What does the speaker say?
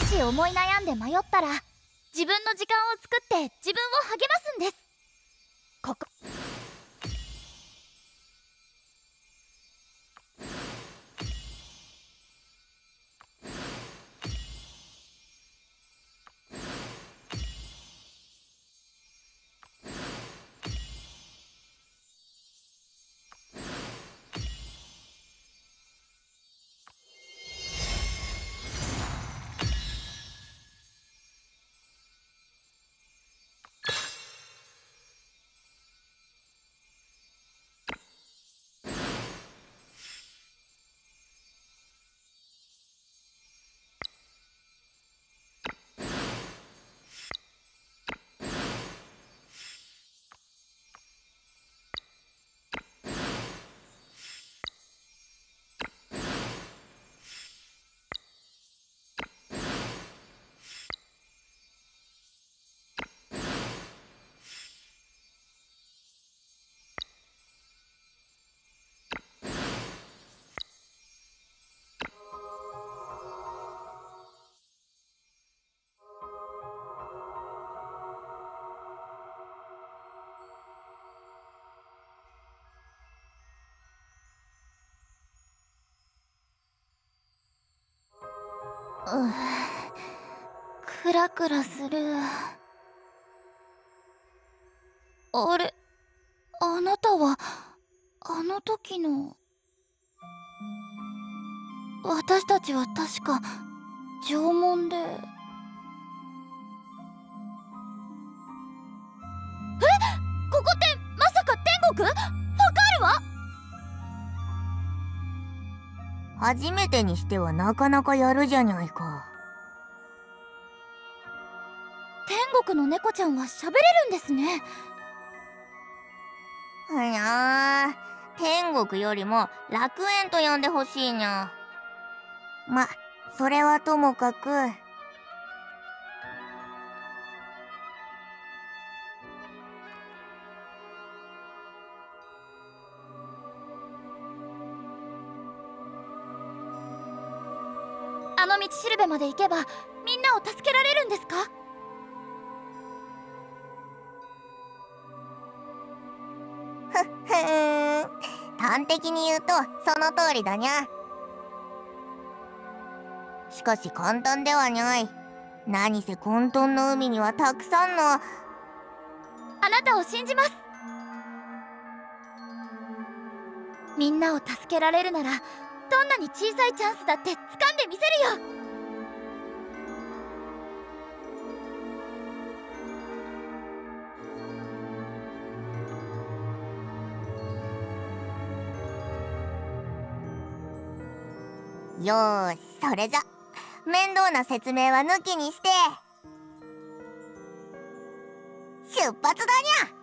し思い悩んで迷ったら自分の時間を作って自分を励ますんです。クラクラする。あれ？あなたはあの時の私たちは確か縄文で。え？ここってまさか天国？わかるわ！初めてにしてはなかなかやるじゃないか。天国の猫ちゃんは喋れるんですね。いや天国よりも楽園と呼んでほしいにゃ。まそれはともかくの道しるべまで行けばみんなを助けられるんですか？ふふん。端的に言うとその通りだにゃ。しかし簡単ではない。何せ混沌の海にはたくさんの。あなたを信じます。みんなを助けられるならどんなに小さいチャンスだって掴んでみせるよ。よーしそれじゃ。面倒な説明は抜きにして。出発だにゃ。